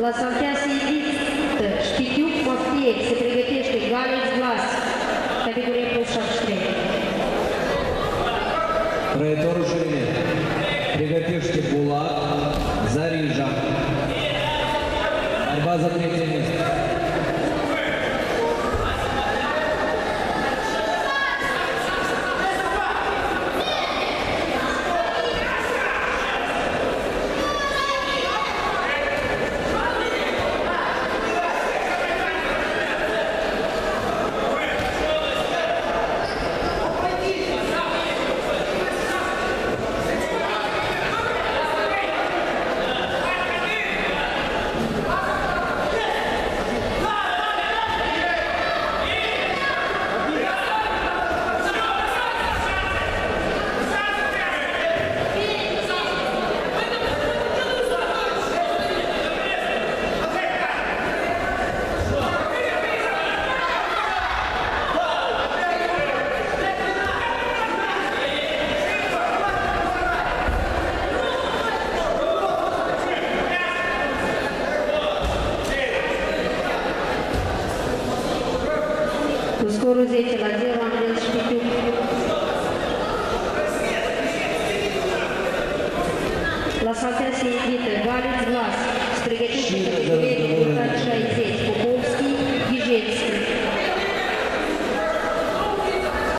La saltea Sindit, Știtiuc Moftie, se pregătește Galeț Vlas, categorie plus 73. Траекторию ширине. Приготовьте Булат, Зарижа. Борьба за третье место. Cu scorul 10 la 0, Andrei Șpitiu. La saltea se invită Galiț Vlas, pregătit pentru